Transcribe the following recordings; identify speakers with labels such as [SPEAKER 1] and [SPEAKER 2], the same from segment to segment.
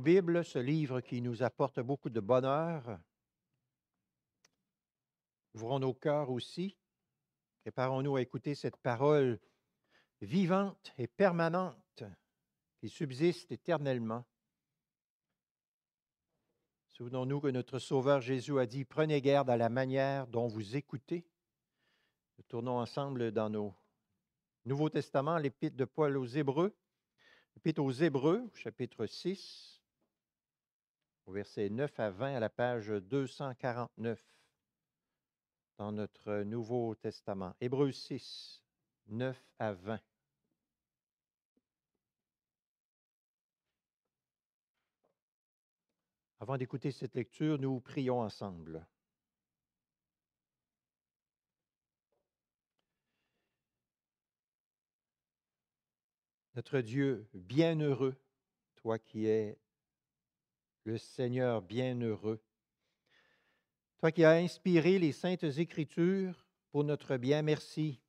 [SPEAKER 1] nos Bibles, ce livre qui nous apporte beaucoup de bonheur. Ouvrons nos cœurs aussi. Préparons-nous à écouter cette parole vivante et permanente qui subsiste éternellement. Souvenons-nous que notre Sauveur Jésus a dit, prenez garde à la manière dont vous écoutez. Nous tournons ensemble dans nos Nouveaux Testaments, l'épître de Paul aux Hébreux, l'épître aux Hébreux, chapitre 6, au verset 9 à 20, à la page 249 dans notre Nouveau Testament. Hébreux 6, 9 à 20. Avant d'écouter cette lecture, nous prions ensemble. Notre Dieu bienheureux, toi qui es le Seigneur bienheureux, toi qui as inspiré les saintes écritures pour notre bien, merci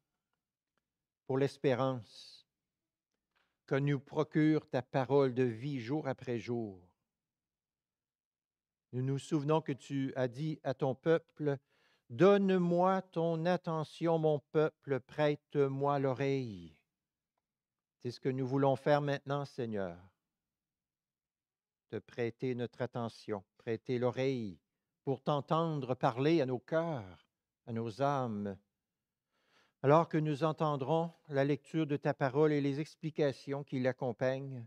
[SPEAKER 1] pour l'espérance que nous procure ta parole de vie jour après jour. Nous nous souvenons que tu as dit à ton peuple, Donne-moi ton attention, mon peuple, prête-moi l'oreille. C'est ce que nous voulons faire maintenant, Seigneur. De prêter notre attention, prêter l'oreille pour t'entendre parler à nos cœurs, à nos âmes. Alors que nous entendrons la lecture de ta parole et les explications qui l'accompagnent,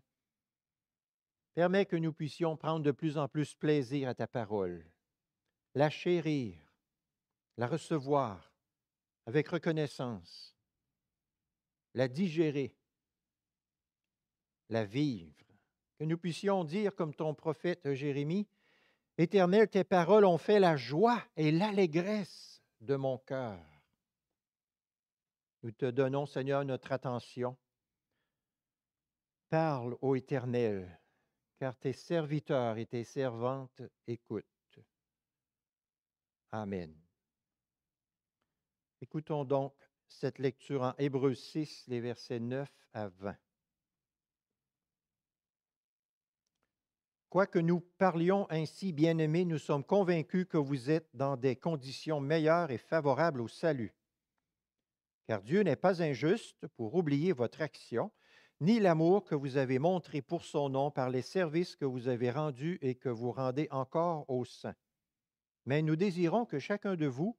[SPEAKER 1] permets que nous puissions prendre de plus en plus plaisir à ta parole, la chérir, la recevoir avec reconnaissance, la digérer la vivre. Que nous puissions dire, comme ton prophète Jérémie, Éternel, tes paroles ont fait la joie et l'allégresse de mon cœur. Nous te donnons, Seigneur, notre attention. Parle, ô Éternel, car tes serviteurs et tes servantes écoutent. Amen. Écoutons donc cette lecture en Hébreu 6, les versets 9 à 20. Quoique nous parlions ainsi, bien-aimés, nous sommes convaincus que vous êtes dans des conditions meilleures et favorables au salut. Car Dieu n'est pas injuste pour oublier votre action, ni l'amour que vous avez montré pour son nom par les services que vous avez rendus et que vous rendez encore aux saints. Mais nous désirons que chacun de vous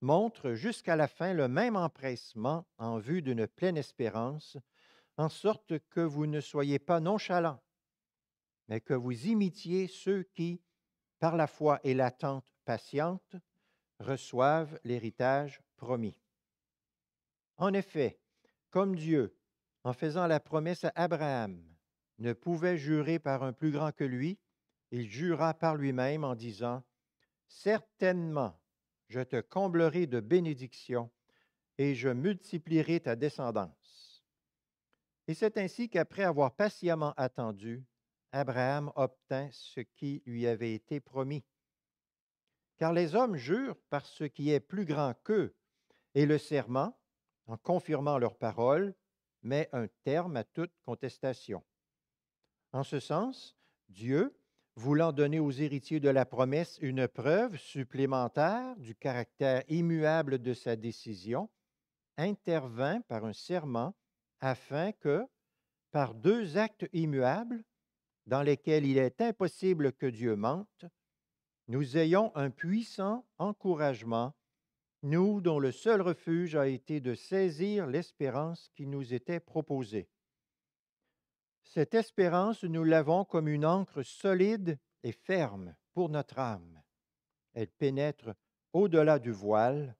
[SPEAKER 1] montre jusqu'à la fin le même empressement en vue d'une pleine espérance, en sorte que vous ne soyez pas nonchalants mais que vous imitiez ceux qui, par la foi et l'attente patiente, reçoivent l'héritage promis. En effet, comme Dieu, en faisant la promesse à Abraham, ne pouvait jurer par un plus grand que lui, il jura par lui-même en disant, Certainement, je te comblerai de bénédictions et je multiplierai ta descendance. Et c'est ainsi qu'après avoir patiemment attendu, Abraham obtint ce qui lui avait été promis. Car les hommes jurent par ce qui est plus grand qu'eux, et le serment, en confirmant leur parole, met un terme à toute contestation. En ce sens, Dieu, voulant donner aux héritiers de la promesse une preuve supplémentaire du caractère immuable de sa décision, intervint par un serment afin que, par deux actes immuables, dans lesquels il est impossible que Dieu mente, nous ayons un puissant encouragement, nous dont le seul refuge a été de saisir l'espérance qui nous était proposée. Cette espérance, nous l'avons comme une encre solide et ferme pour notre âme. Elle pénètre au-delà du voile,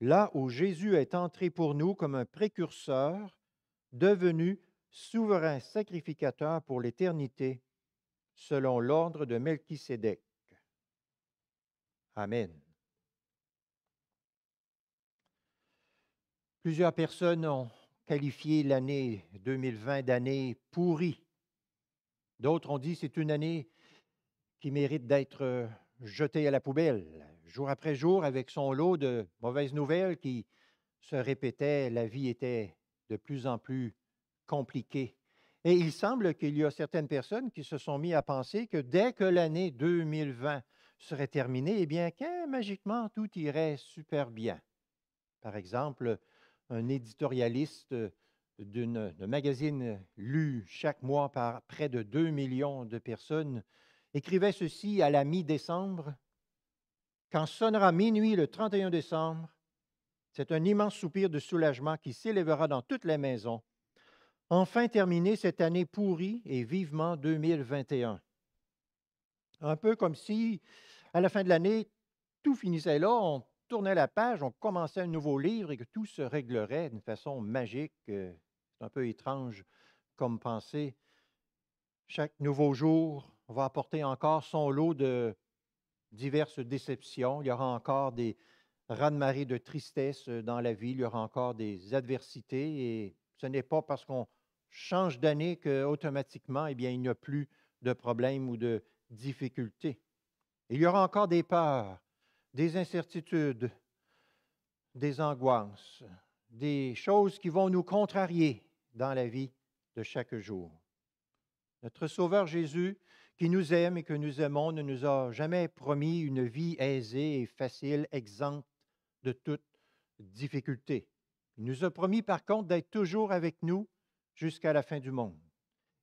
[SPEAKER 1] là où Jésus est entré pour nous comme un précurseur, devenu souverain sacrificateur pour l'éternité, selon l'ordre de Melchisédek. Amen. Plusieurs personnes ont qualifié l'année 2020 d'année pourrie. D'autres ont dit c'est une année qui mérite d'être jetée à la poubelle. Jour après jour, avec son lot de mauvaises nouvelles qui se répétaient, la vie était de plus en plus compliqué. Et il semble qu'il y a certaines personnes qui se sont mis à penser que dès que l'année 2020 serait terminée, eh bien, que magiquement, tout irait super bien. Par exemple, un éditorialiste d'un magazine lu chaque mois par près de 2 millions de personnes écrivait ceci à la mi-décembre. Quand sonnera minuit le 31 décembre, c'est un immense soupir de soulagement qui s'élèvera dans toutes les maisons. Enfin terminer cette année pourrie et vivement 2021. Un peu comme si, à la fin de l'année, tout finissait là, on tournait la page, on commençait un nouveau livre et que tout se réglerait d'une façon magique. Euh, c'est un peu étrange comme pensée. Chaque nouveau jour va apporter encore son lot de diverses déceptions. Il y aura encore des, raz-de-marée de tristesse euh, dans la vie, il y aura encore des adversités et ce n'est pas parce qu'on change d'année qu'automatiquement, eh bien, il n'y a plus de problèmes ou de difficultés. Il y aura encore des peurs, des incertitudes, des angoisses, des choses qui vont nous contrarier dans la vie de chaque jour. Notre Sauveur Jésus qui nous aime et que nous aimons ne nous a jamais promis une vie aisée et facile, exempte de toute difficulté. Il nous a promis par contre d'être toujours avec nous jusqu'à la fin du monde.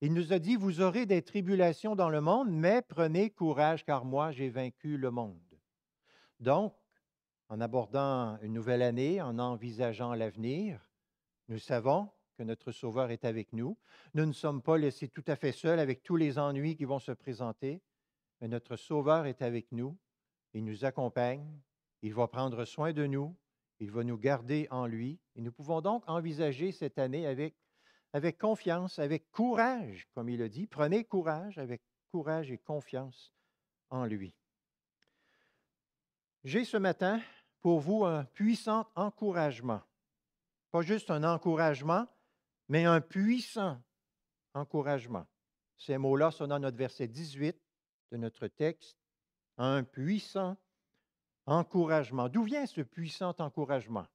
[SPEAKER 1] Il nous a dit, vous aurez des tribulations dans le monde, mais prenez courage car moi j'ai vaincu le monde. Donc, en abordant une nouvelle année, en envisageant l'avenir, nous savons que notre Sauveur est avec nous. Nous ne sommes pas laissés tout à fait seuls avec tous les ennuis qui vont se présenter, mais notre Sauveur est avec nous. Il nous accompagne, il va prendre soin de nous, il va nous garder en lui. Et nous pouvons donc envisager cette année avec, avec confiance, avec courage, comme il le dit. Prenez courage, avec courage et confiance en lui. J'ai ce matin pour vous un puissant encouragement. Pas juste un encouragement, mais un puissant encouragement. Ces mots-là sont dans notre verset 18 de notre texte. Un puissant encouragement. D'où vient ce puissant encouragement?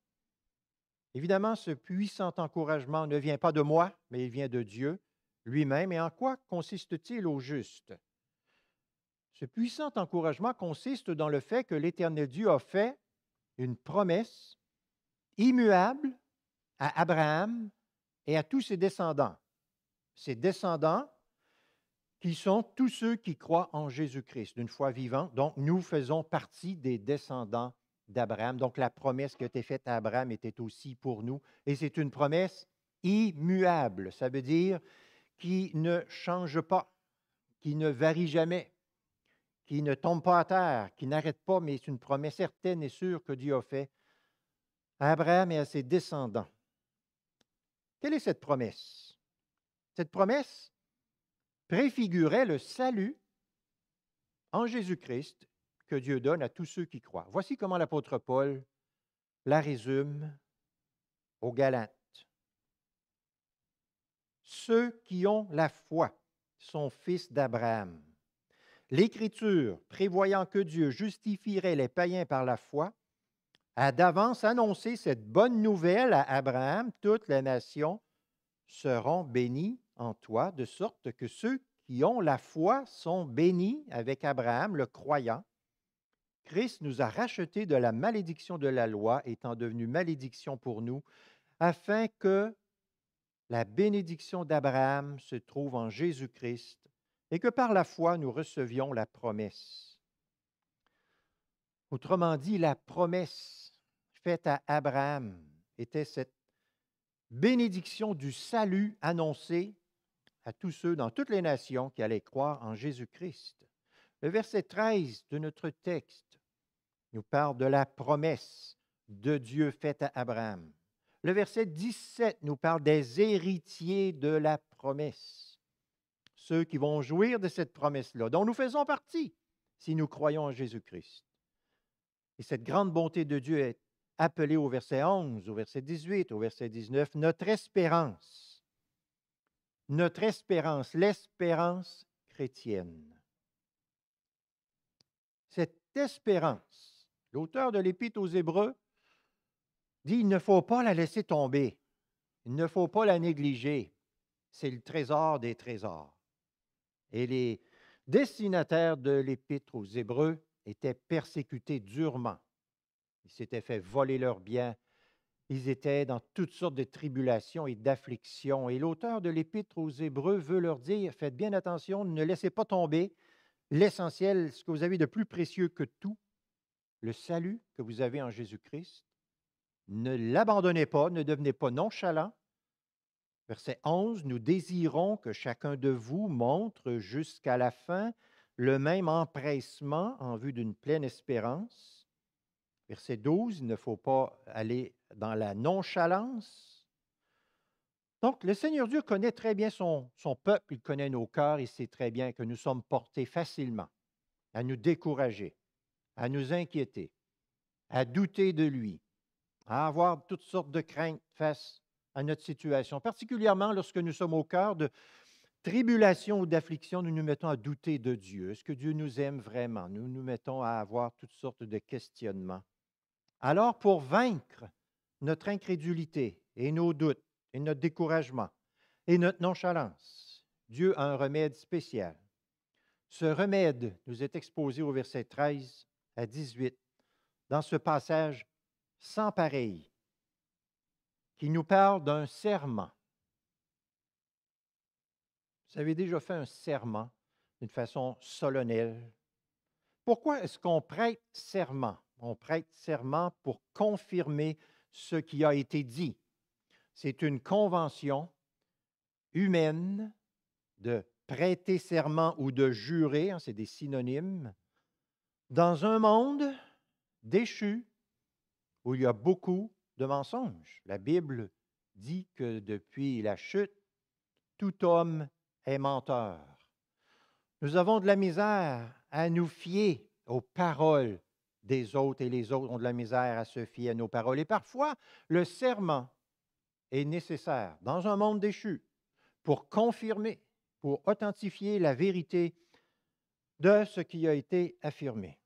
[SPEAKER 1] Évidemment, ce puissant encouragement ne vient pas de moi, mais il vient de Dieu lui-même. Et en quoi consiste-t-il au juste? Ce puissant encouragement consiste dans le fait que l'Éternel Dieu a fait une promesse immuable à Abraham et à tous ses descendants. Ses descendants qui sont tous ceux qui croient en Jésus-Christ d'une foi vivante. Donc, nous faisons partie des descendants Donc, la promesse qui a été faite à Abraham était aussi pour nous. Et c'est une promesse immuable. Ça veut dire qui ne change pas, qui ne varie jamais, qui ne tombe pas à terre, qui n'arrête pas, mais c'est une promesse certaine et sûre que Dieu a faite à Abraham et à ses descendants. Quelle est cette promesse? Cette promesse, préfigurait le salut en Jésus-Christ que Dieu donne à tous ceux qui croient. Voici comment l'apôtre Paul la résume aux Galates. Ceux qui ont la foi sont fils d'Abraham. L'Écriture, prévoyant que Dieu justifierait les païens par la foi, a d'avance annoncé cette bonne nouvelle à Abraham. Toutes les nations seront bénies en toi, de sorte que ceux qui ont la foi sont bénis avec Abraham, le croyant. Christ nous a rachetés de la malédiction de la loi, étant devenu malédiction pour nous, afin que la bénédiction d'Abraham se trouve en Jésus-Christ et que par la foi nous recevions la promesse. Autrement dit, la promesse faite à Abraham était cette bénédiction du salut annoncé à tous ceux dans toutes les nations qui allaient croire en Jésus-Christ. Le verset 13 de notre texte nous parle de la promesse de Dieu faite à Abraham. Le verset 17 nous parle des héritiers de la promesse, ceux qui vont jouir de cette promesse-là, dont nous faisons partie si nous croyons en Jésus-Christ. Et cette grande bonté de Dieu est appelée au verset 11, au verset 18, au verset 19, notre espérance notre espérance, l'espérance chrétienne. Cette espérance, l'auteur de l'Épître aux Hébreux dit il ne faut pas la laisser tomber, il ne faut pas la négliger. c'est le trésor des trésors. Et les destinataires de l'Épître aux Hébreux étaient persécutés durement. Ils s'étaient fait voler leurs biens. Ils étaient dans toutes sortes de tribulations et d'afflictions. Et l'auteur de l'Épître aux Hébreux veut leur dire, faites bien attention, ne laissez pas tomber l'essentiel, ce que vous avez de plus précieux que tout, le salut que vous avez en Jésus-Christ. Ne l'abandonnez pas, ne devenez pas nonchalant. Verset 11, nous désirons que chacun de vous montre jusqu'à la fin le même empressement en vue d'une pleine espérance. Verset 12, il ne faut pas aller dans la nonchalance. Donc, le Seigneur Dieu connaît très bien son, peuple, il connaît nos cœurs, il sait très bien que nous sommes portés facilement à nous décourager, à nous inquiéter, à douter de lui, à avoir toutes sortes de craintes face à notre situation, particulièrement lorsque nous sommes au cœur de tribulation ou d'affliction, nous nous mettons à douter de Dieu. Est-ce que Dieu nous aime vraiment? Nous nous mettons à avoir toutes sortes de questionnements. Alors, pour vaincre notre incrédulité et nos doutes et notre découragement et notre nonchalance, Dieu a un remède spécial. Ce remède nous est exposé au verset 13 à 18 dans ce passage sans pareil qui nous parle d'un serment. Vous avez déjà fait un serment d'une façon solennelle. Pourquoi est-ce qu'on prête serment? On prête serment pour confirmer ce qui a été dit. C'est une convention humaine de prêter serment ou de jurer, hein, c'est des synonymes, dans un monde déchu où il y a beaucoup de mensonges. La Bible dit que depuis la chute, tout homme est menteur. Nous avons de la misère à nous fier aux paroles des autres et les autres ont de la misère à se fier à nos paroles. Et parfois, le serment est nécessaire dans un monde déchu pour confirmer, pour authentifier la vérité de ce qui a été affirmé.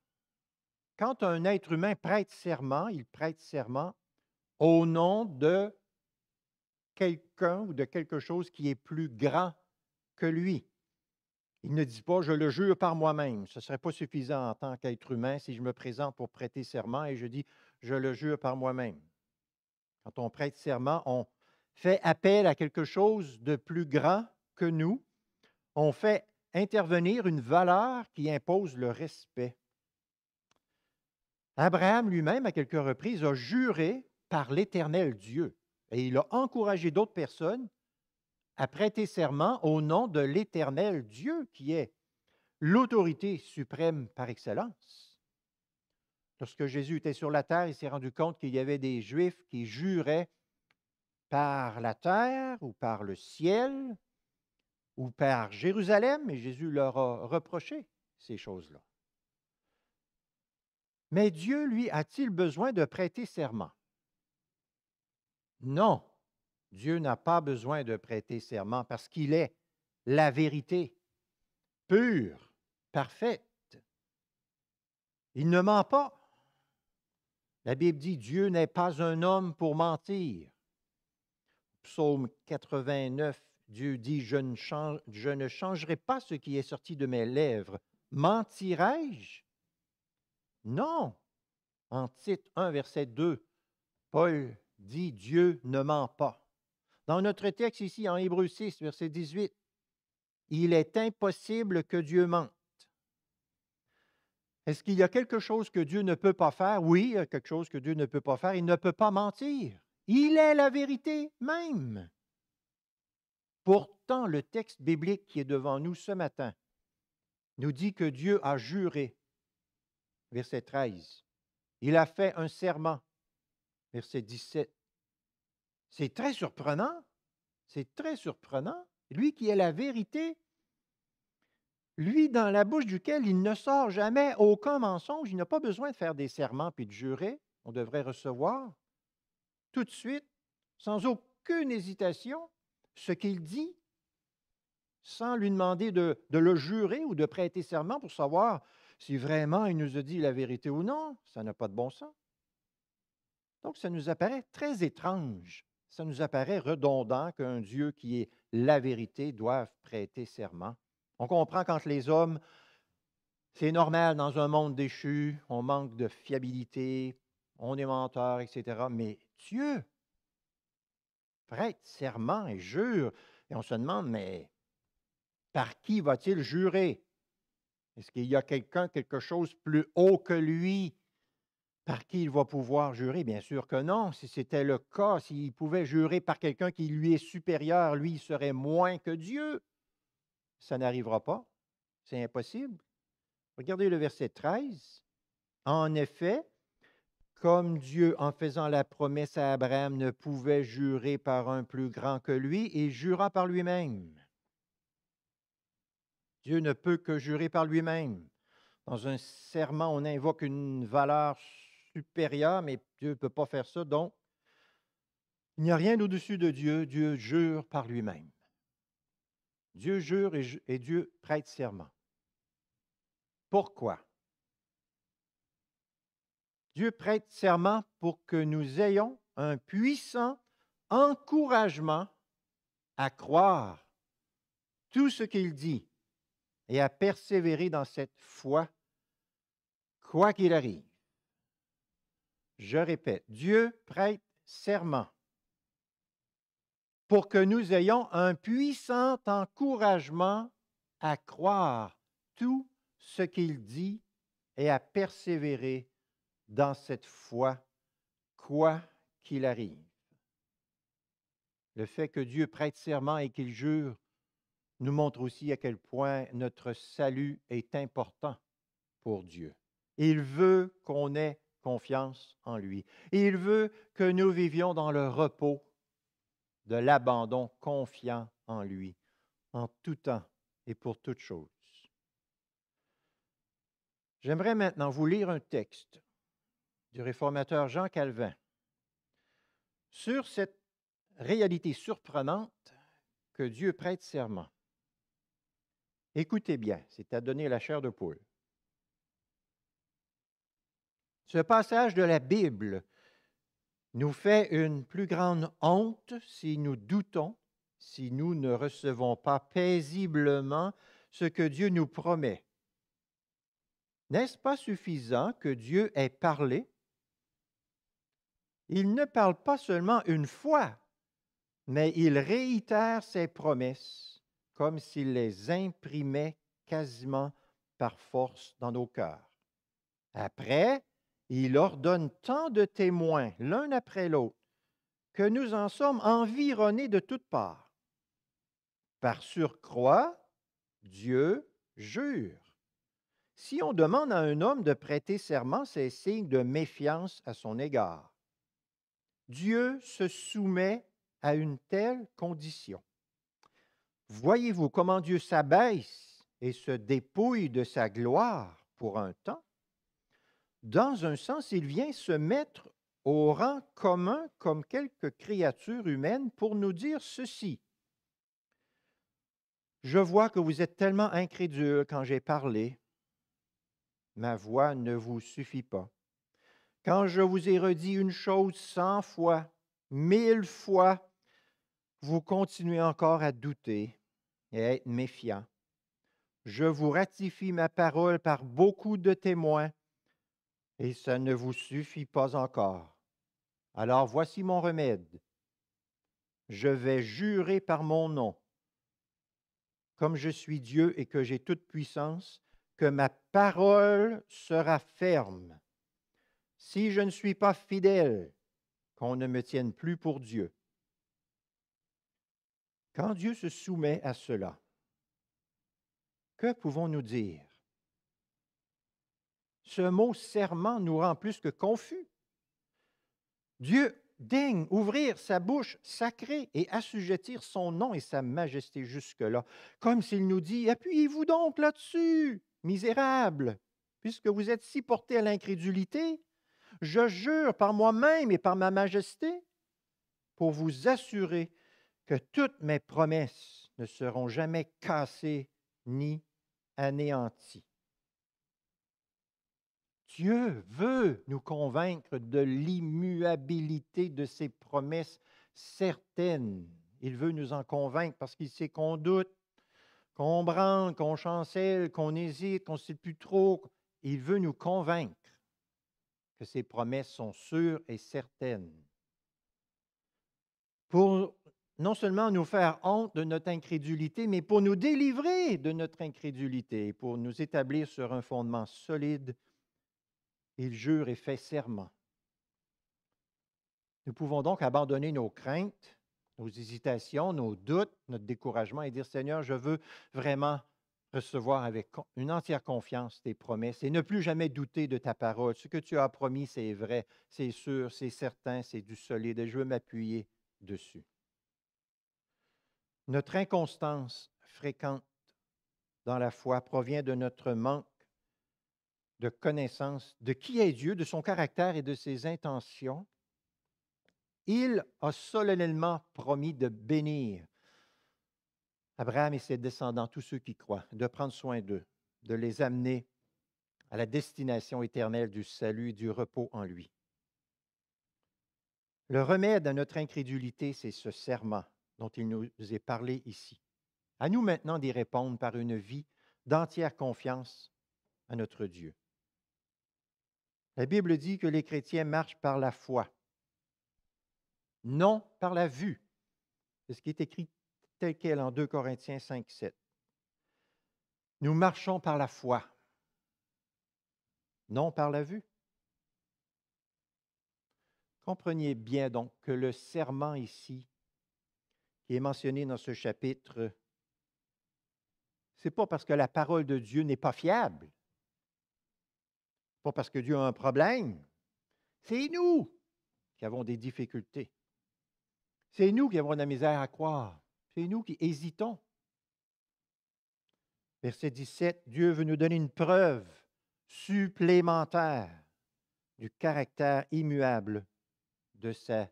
[SPEAKER 1] Quand un être humain prête serment, il prête serment au nom de quelqu'un ou de quelque chose qui est plus grand que lui. Il ne dit pas je le jure par moi-même. Ce ne serait pas suffisant en tant qu'être humain si je me présente pour prêter serment et je dis je le jure par moi-même. Quand on prête serment, on fait appel à quelque chose de plus grand que nous. On fait intervenir une valeur qui impose le respect. Abraham lui-même, à quelques reprises, a juré par l'Éternel Dieu. Et il a encouragé d'autres personnes à prêter serment au nom de l'Éternel Dieu, qui est l'autorité suprême par excellence. Lorsque Jésus était sur la terre, il s'est rendu compte qu'il y avait des Juifs qui juraient par la terre ou par le ciel ou par Jérusalem, et Jésus leur a reproché ces choses-là. Mais Dieu, lui, a-t-il besoin de prêter serment? Non, Dieu n'a pas besoin de prêter serment parce qu'il est la vérité, pure, parfaite. Il ne ment pas. La Bible dit, Dieu n'est pas un homme pour mentir. Psaume 89, Dieu dit, je ne, je ne changerai pas ce qui est sorti de mes lèvres. Mentirai-je? Non. En titre 1, verset 2, Paul dit Dieu ne ment pas. Dans notre texte ici, en Hébreu 6, verset 18, il est impossible que Dieu mente. Est-ce qu'il y a quelque chose que Dieu ne peut pas faire? Oui, il y a quelque chose que Dieu ne peut pas faire. Il ne peut pas mentir. Il est la vérité même. Pourtant, le texte biblique qui est devant nous ce matin nous dit que Dieu a juré. Verset 13. Il a fait un serment verset 17. C'est très surprenant. C'est très surprenant. Lui qui est la vérité, lui dans la bouche duquel il ne sort jamais aucun mensonge, il n'a pas besoin de faire des serments puis de jurer. On devrait recevoir tout de suite, sans aucune hésitation, ce qu'il dit, sans lui demander de, de, le jurer ou de prêter serment pour savoir si vraiment il nous a dit la vérité ou non. Ça n'a pas de bon sens. Donc, ça nous apparaît très étrange, ça nous apparaît redondant qu'un Dieu qui est la vérité doive prêter serment. On comprend quand les hommes, c'est normal dans un monde déchu, on manque de fiabilité, on est menteur, etc. Mais Dieu prête serment et jure. Et on se demande, mais par qui va-t-il jurer? Est-ce qu'il y a quelqu'un, quelque chose plus haut que lui par qui il va pouvoir jurer? Bien sûr que non. Si c'était le cas, s'il pouvait jurer par quelqu'un qui lui est supérieur, lui, serait moins que Dieu. Ça n'arrivera pas. C'est impossible. Regardez le verset 13. En effet, comme Dieu, en faisant la promesse à Abraham, ne pouvait jurer par un plus grand que lui, il jura par lui-même. Dieu ne peut que jurer par lui-même. Dans un serment, on invoque une valeur supérieure, mais Dieu ne peut pas faire ça. Donc, il n'y a rien au-dessus de Dieu. Dieu jure par lui-même. Dieu jure et, et Dieu prête serment. Pourquoi? Dieu prête serment pour que nous ayons un puissant encouragement à croire tout ce qu'il dit et à persévérer dans cette foi, quoi qu'il arrive. Je répète, Dieu prête serment pour que nous ayons un puissant encouragement à croire tout ce qu'il dit et à persévérer dans cette foi, quoi qu'il arrive. Le fait que Dieu prête serment et qu'il jure nous montre aussi à quel point notre salut est important pour Dieu. Il veut qu'on ait confiance en lui. Il veut que nous vivions dans le repos de l'abandon confiant en lui, en tout temps et pour toutes choses. J'aimerais maintenant vous lire un texte du réformateur Jean Calvin sur cette réalité surprenante que Dieu prête serment. Écoutez bien, c'est à donner la chair de poule. Ce passage de la Bible nous fait une plus grande honte si nous doutons, si nous ne recevons pas paisiblement ce que Dieu nous promet. N'est-ce pas suffisant que Dieu ait parlé? Il ne parle pas seulement une fois, mais il réitère ses promesses comme s'il les imprimait quasiment par force dans nos cœurs. Après, il ordonne tant de témoins l'un après l'autre que nous en sommes environnés de toutes parts. Par surcroît, Dieu jure. Si on demande à un homme de prêter serment, c'est signe de méfiance à son égard. Dieu se soumet à une telle condition. Voyez-vous comment Dieu s'abaisse et se dépouille de sa gloire pour un temps? Dans un sens, il vient se mettre au rang commun comme quelques créatures humaines pour nous dire ceci. Je vois que vous êtes tellement incrédule quand j'ai parlé. Ma voix ne vous suffit pas. Quand je vous ai redit une chose cent fois, mille fois, vous continuez encore à douter et être méfiant. Je vous ratifie ma parole par beaucoup de témoins et ça ne vous suffit pas encore. Alors voici mon remède. Je vais jurer par mon nom, comme je suis Dieu et que j'ai toute puissance, que ma parole sera ferme si je ne suis pas fidèle, qu'on ne me tienne plus pour Dieu. Quand Dieu se soumet à cela, que pouvons-nous dire? Ce mot serment nous rend plus que confus. Dieu daigne ouvrir sa bouche sacrée et assujettir son nom et sa majesté jusque-là, comme s'il nous dit, appuyez-vous donc là-dessus, misérable, puisque vous êtes si portés à l'incrédulité, je jure par moi-même et par ma majesté pour vous assurer que toutes mes promesses ne seront jamais cassées ni anéanties. Dieu veut nous convaincre de l'immuabilité de ses promesses certaine. Il veut nous en convaincre parce qu'il sait qu'on doute, qu'on branle, qu'on chancelle, qu'on hésite, qu'on ne sait plus trop. Il veut nous convaincre que ses promesses sont sûres et certaines. Pour non seulement nous faire honte de notre incrédulité, mais pour nous délivrer de notre incrédulité, pour nous établir sur un fondement solide. Il jure et fait serment. Nous pouvons donc abandonner nos craintes, nos hésitations, nos doutes, notre découragement et dire Seigneur, je veux vraiment recevoir avec une entière confiance tes promesses et ne plus jamais douter de ta parole. Ce que tu as promis, c'est vrai, c'est sûr, c'est certain, c'est du solide et je veux m'appuyer dessus. Notre inconstance fréquente dans la foi provient de notre manque de connaissance de qui est Dieu, de son caractère et de ses intentions. Il a solennellement promis de bénir Abraham et ses descendants, tous ceux qui croient, de prendre soin d'eux, de les amener à la destination éternelle du salut et du repos en lui. Le remède à notre incrédulité, c'est ce serment dont il nous est parlé ici. À nous maintenant d'y répondre par une vie d'entière confiance à notre Dieu. La Bible dit que les chrétiens marchent par la foi, non par la vue. C'est ce qui est écrit tel quel en 2 Corinthiens 5, 7. Nous marchons par la foi, non par la vue. Comprenez bien donc que le serment ici qui est mentionné dans ce chapitre, ce n'est pas parce que la parole de Dieu n'est pas fiable, pas parce que Dieu a un problème, c'est nous qui avons des difficultés. C'est nous qui avons de la misère à croire. C'est nous qui hésitons. Verset 17, Dieu veut nous donner une preuve supplémentaire du caractère immuable de sa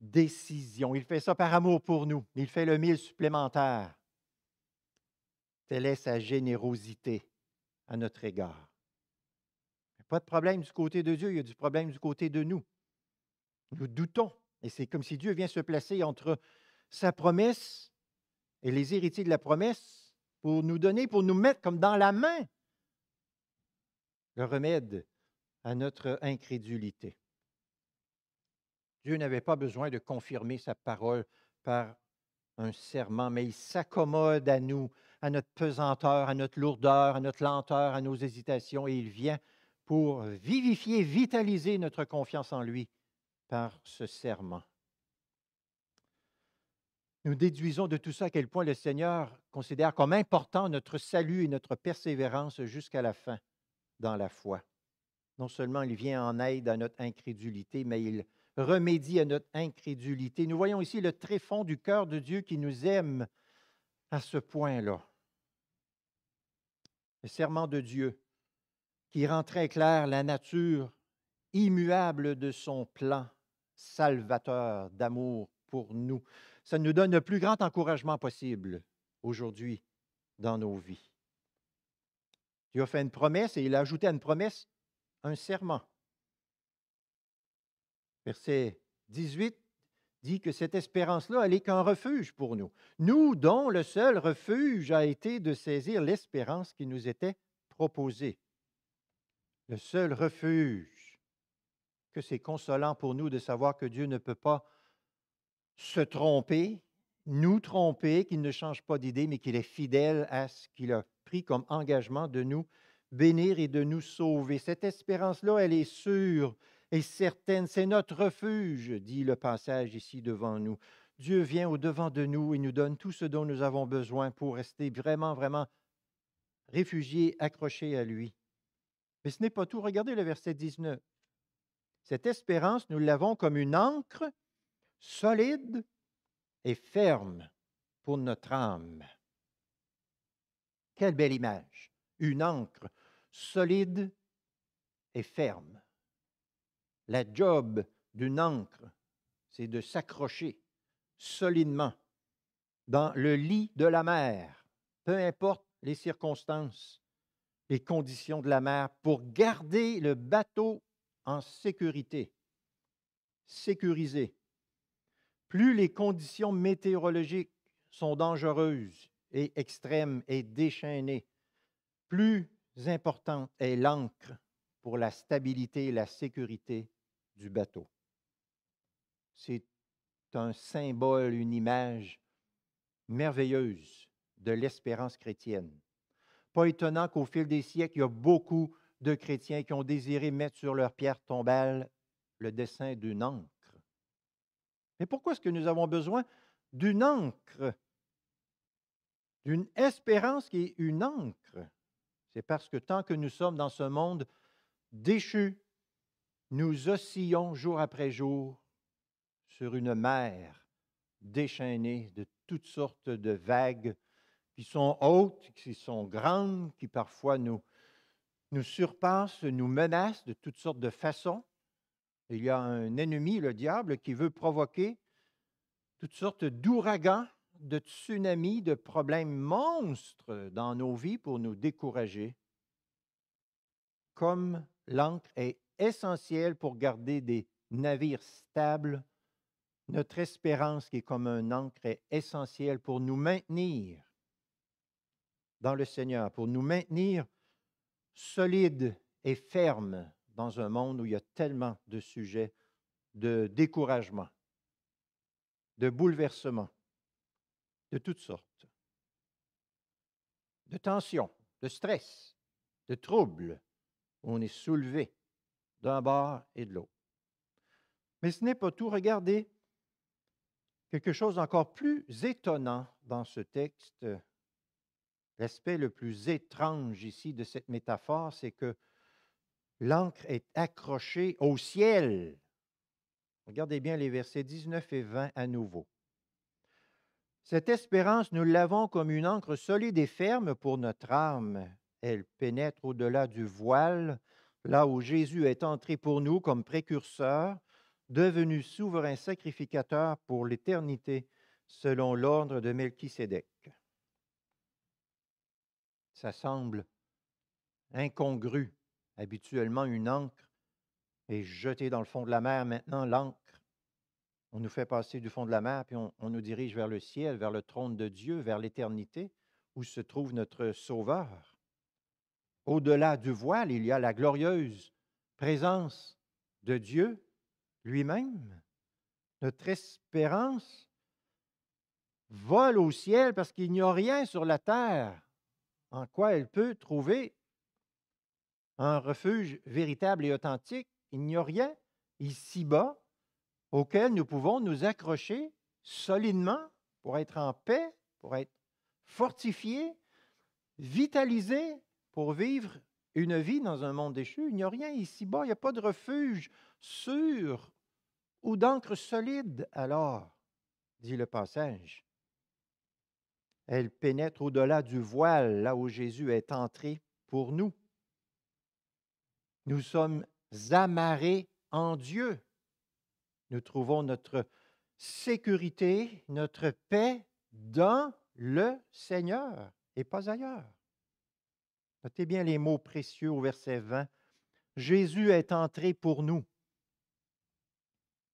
[SPEAKER 1] décision. Il fait ça par amour pour nous. Il fait le mille supplémentaire. Telle est sa générosité à notre égard. Pas de problème du côté de Dieu, il y a du problème du côté de nous. Nous doutons. Et c'est comme si Dieu vient se placer entre sa promesse et les héritiers de la promesse pour nous donner, pour nous mettre comme dans la main le remède à notre incrédulité. Dieu n'avait pas besoin de confirmer sa parole par un serment, mais il s'accommode à nous, à notre pesanteur, à notre lourdeur, à notre lenteur, à nos hésitations, et il vient pour vivifier, vitaliser notre confiance en lui par ce serment. Nous déduisons de tout ça à quel point le Seigneur considère comme important notre salut et notre persévérance jusqu'à la fin dans la foi. Non seulement il vient en aide à notre incrédulité, mais il remédie à notre incrédulité. Nous voyons ici le tréfonds du cœur de Dieu qui nous aime à ce point-là. Le serment de Dieu qui rend très clair la nature immuable de son plan salvateur d'amour pour nous. Ça nous donne le plus grand encouragement possible aujourd'hui dans nos vies. Dieu a fait une promesse et il a ajouté à une promesse un serment. Verset 18 dit que cette espérance-là, elle n'est qu'un refuge pour nous. Nous, dont le seul refuge a été de saisir l'espérance qui nous était proposée. Le seul refuge, que c'est consolant pour nous de savoir que Dieu ne peut pas se tromper, nous tromper, qu'il ne change pas d'idée, mais qu'il est fidèle à ce qu'il a pris comme engagement de nous bénir et de nous sauver. Cette espérance-là, elle est sûre, et certaine. C'est notre refuge, dit le passage ici devant nous. Dieu vient au-devant de nous et nous donne tout ce dont nous avons besoin pour rester vraiment, vraiment réfugiés, accrochés à lui. Mais ce n'est pas tout. Regardez le verset 19. Cette espérance, nous l'avons comme une encre solide et ferme pour notre âme. Quelle belle image. Une encre solide et ferme. La job d'une encre, c'est de s'accrocher solidement dans le lit de la mer, peu importe les circonstances, les conditions de la mer, pour garder le bateau en sécurité, sécurisé, plus les conditions météorologiques sont dangereuses et extrêmes et déchaînées, plus importante est l'ancre pour la stabilité et la sécurité du bateau. C'est un symbole, une image merveilleuse de l'espérance chrétienne. Pas étonnant qu'au fil des siècles, il y a beaucoup de chrétiens qui ont désiré mettre sur leur pierre tombale le dessin d'une encre. Mais pourquoi est-ce que nous avons besoin d'une encre, d'une espérance qui est une encre? C'est parce que tant que nous sommes dans ce monde déchu, nous oscillons jour après jour sur une mer déchaînée de toutes sortes de vagues qui sont hautes, qui sont grandes, qui parfois nous, nous surpassent, nous menacent de toutes sortes de façons. Il y a un ennemi, le diable, qui veut provoquer toutes sortes d'ouragans, de tsunamis, de problèmes monstres dans nos vies pour nous décourager. Comme l'encre est essentielle pour garder des navires stables, notre espérance qui est comme un encre est essentielle pour nous maintenir dans le Seigneur, pour nous maintenir solides et fermes dans un monde où il y a tellement de sujets de découragement, de bouleversement, de toutes sortes, de tensions, de stress, de troubles. On est soulevé d'un bord et de l'autre. Mais ce n'est pas tout. Regardez quelque chose d'encore plus étonnant dans ce texte. L'aspect le plus étrange ici de cette métaphore, c'est que l'encre est accrochée au ciel. Regardez bien les versets 19 et 20 à nouveau. Cette espérance, nous l'avons comme une encre solide et ferme pour notre âme. Elle pénètre au-delà du voile, là où Jésus est entré pour nous comme précurseur, devenu souverain sacrificateur pour l'éternité, selon l'ordre de Melchisédek. Ça semble incongru habituellement une encre est jetée dans le fond de la mer. Maintenant, l'encre, on nous fait passer du fond de la mer, puis on, nous dirige vers le ciel, vers le trône de Dieu, vers l'éternité, où se trouve notre Sauveur. Au-delà du voile, il y a la glorieuse présence de Dieu lui-même. Notre espérance vole au ciel parce qu'il n'y a rien sur la terre en quoi elle peut trouver un refuge véritable et authentique, il n'y a rien ici-bas auquel nous pouvons nous accrocher solidement pour être en paix, pour être fortifiés, vitalisés, pour vivre une vie dans un monde déchu. Il n'y a rien ici-bas, il n'y a pas de refuge sûr ou d'encre solide alors, dit le passage. Elle pénètre au-delà du voile, là où Jésus est entré pour nous. Nous sommes amarrés en Dieu. Nous trouvons notre sécurité, notre paix dans le Seigneur et pas ailleurs. Notez bien les mots précieux au verset 20. Jésus est entré pour nous.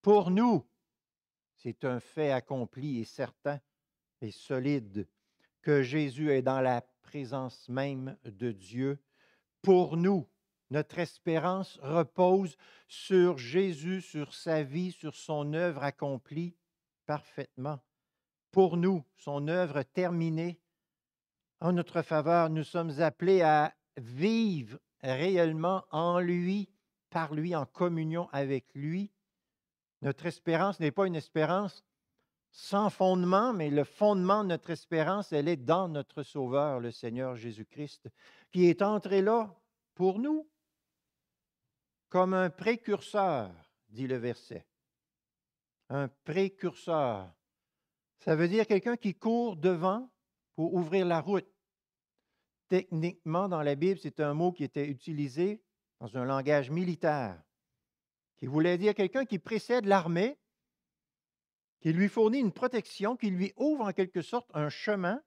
[SPEAKER 1] Pour nous, c'est un fait accompli et certain et solide que Jésus est dans la présence même de Dieu pour nous. Notre espérance repose sur Jésus, sur sa vie, sur son œuvre accomplie parfaitement. Pour nous, son œuvre terminée en notre faveur, nous sommes appelés à vivre réellement en lui, par lui, en communion avec lui. Notre espérance n'est pas une espérance sans fondement, mais le fondement de notre espérance, elle est dans notre Sauveur, le Seigneur Jésus-Christ, qui est entré là pour nous comme un précurseur, dit le verset. Un précurseur. Ça veut dire quelqu'un qui court devant pour ouvrir la route. Techniquement, dans la Bible, c'est un mot qui était utilisé dans un langage militaire, qui voulait dire quelqu'un qui précède l'armée, qui lui fournit une protection, qui lui ouvre en quelque sorte un chemin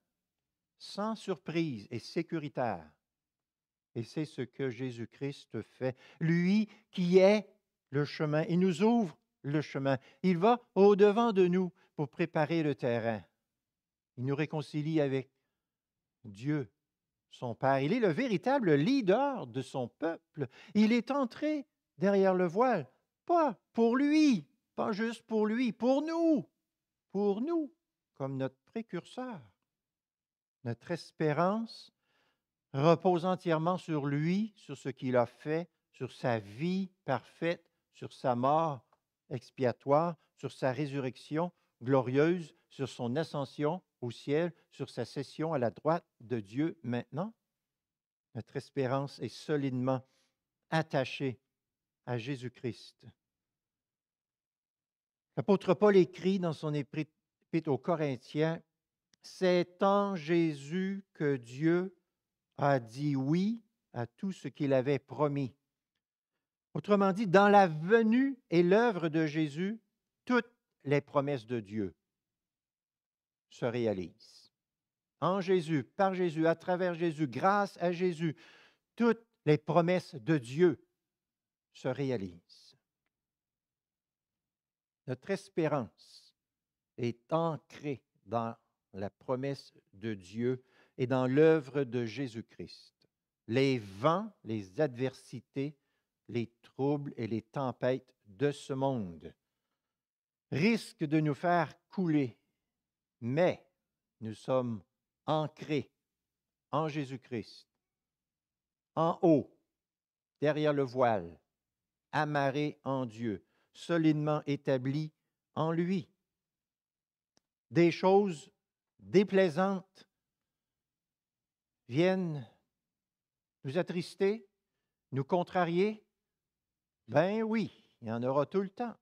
[SPEAKER 1] sans surprise et sécuritaire. Et c'est ce que Jésus-Christ fait. Lui qui est le chemin. Il nous ouvre le chemin. Il va au-devant de nous pour préparer le terrain. Il nous réconcilie avec Dieu, son Père. Il est le véritable leader de son peuple. Il est entré derrière le voile, pas pour lui, pas juste pour lui, pour nous, pour nous, comme notre précurseur. Notre espérance repose entièrement sur lui, sur ce qu'il a fait, sur sa vie parfaite, sur sa mort expiatoire, sur sa résurrection glorieuse, sur son ascension au ciel, sur sa session à la droite de Dieu maintenant. Notre espérance est solidement attachée à Jésus-Christ. L'apôtre Paul écrit dans son épître aux Corinthiens, C'est en Jésus que Dieu a dit oui à tout ce qu'il avait promis. Autrement dit, dans la venue et l'œuvre de Jésus, toutes les promesses de Dieu se réalisent. En Jésus, par Jésus, à travers Jésus, grâce à Jésus, toutes les promesses de Dieu se réalisent. Notre espérance est ancrée dans la promesse de Dieu et dans l'œuvre de Jésus-Christ. Les vents, les adversités, les troubles et les tempêtes de ce monde risquent de nous faire couler, mais nous sommes ancrés en Jésus-Christ, en haut, derrière le voile, amarrés en Dieu, solidement établis en lui. Des choses déplaisantes viennent nous attrister, nous contrarier, ben oui, il y en aura tout le temps,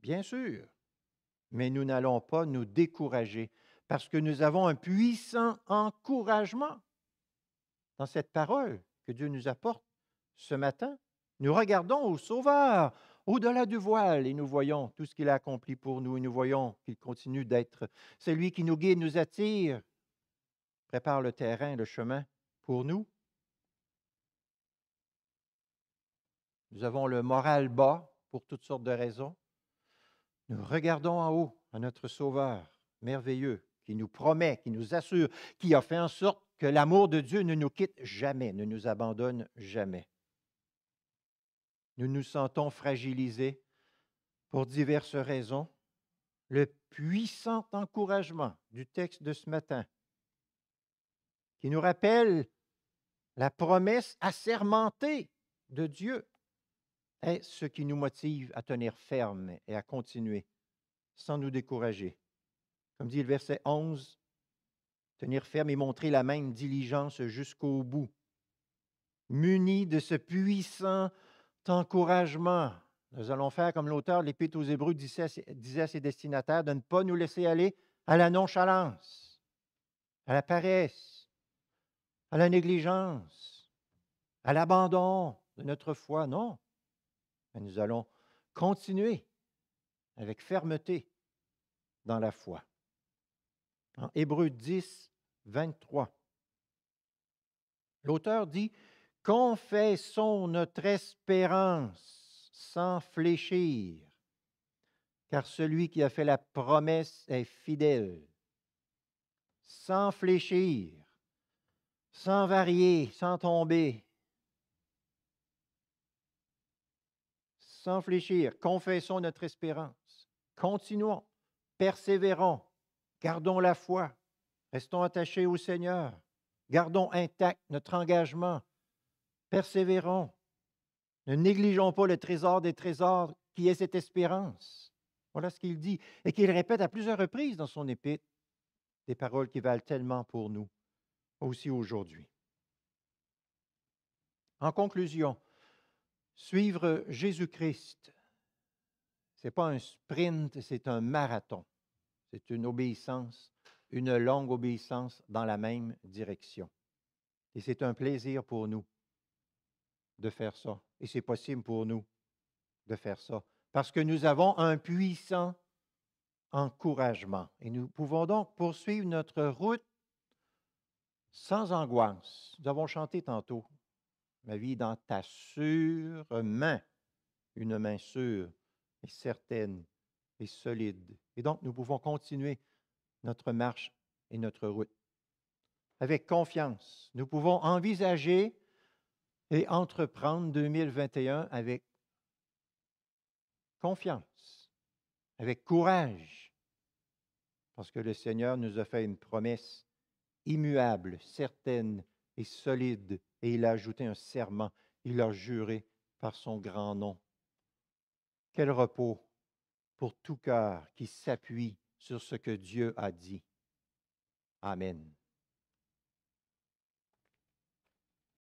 [SPEAKER 1] bien sûr. Mais nous n'allons pas nous décourager parce que nous avons un puissant encouragement dans cette parole que Dieu nous apporte ce matin. Nous regardons au Sauveur au-delà du voile et nous voyons tout ce qu'il a accompli pour nous et nous voyons qu'il continue d'être celui qui nous guide, nous attire, prépare le terrain, le chemin pour nous. Nous avons le moral bas pour toutes sortes de raisons. Nous regardons en haut à notre Sauveur merveilleux qui nous promet, qui nous assure, qui a fait en sorte que l'amour de Dieu ne nous quitte jamais, ne nous abandonne jamais. Nous nous sentons fragilisés pour diverses raisons. Le puissant encouragement du texte de ce matin qui nous rappelle la promesse assermentée de Dieu est ce qui nous motive à tenir ferme et à continuer sans nous décourager. Comme dit le verset 11, tenir ferme et montrer la même diligence jusqu'au bout. Munis de ce puissant encouragement, nous allons faire comme l'auteur de l'Épître aux Hébreux disait à ses destinataires, de ne pas nous laisser aller à la nonchalance, à la paresse, à la négligence, à l'abandon de notre foi. Non, nous allons continuer avec fermeté dans la foi. En Hébreu 10, 23, l'auteur dit Confessons notre espérance sans fléchir, car celui qui a fait la promesse est fidèle. Sans fléchir, sans varier, sans tomber, sans fléchir, confessons notre espérance. Continuons, persévérons, gardons la foi, restons attachés au Seigneur, gardons intact notre engagement, persévérons. Ne négligeons pas le trésor des trésors qui est cette espérance. Voilà ce qu'il dit et qu'il répète à plusieurs reprises dans son épître, des paroles qui valent tellement pour nous aussi aujourd'hui. En conclusion, Suivre Jésus-Christ, ce n'est pas un sprint, c'est un marathon. C'est une obéissance, une longue obéissance dans la même direction. Et c'est un plaisir pour nous de faire ça. Et c'est possible pour nous de faire ça. Parce que nous avons un puissant encouragement. Et nous pouvons donc poursuivre notre route sans angoisse. Nous avons chanté tantôt ma vie dans ta sûre main, une main sûre et certaine et solide. Et donc, nous pouvons continuer notre marche et notre route avec confiance. Nous pouvons envisager et entreprendre 2021 avec confiance, avec courage, parce que le Seigneur nous a fait une promesse immuable, certaine et solide, et il a ajouté un serment, il a juré par son grand nom. Quel repos pour tout cœur qui s'appuie sur ce que Dieu a dit. Amen.